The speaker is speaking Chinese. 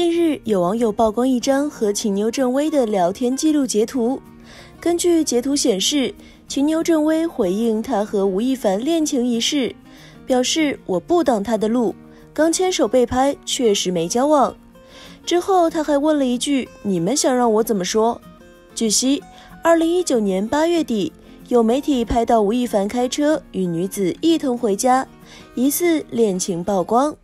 近日有网友曝光一张和秦牛正威的聊天记录截图。根据截图显示秦牛正威回应他和吴亦凡恋情一事表示我不挡他的路刚牵手被拍确实没交往。之后他还问了一句你们想让我怎么说？据悉二零一九年八月底有媒体拍到吴亦凡开车与女子一同回家疑似恋情曝光。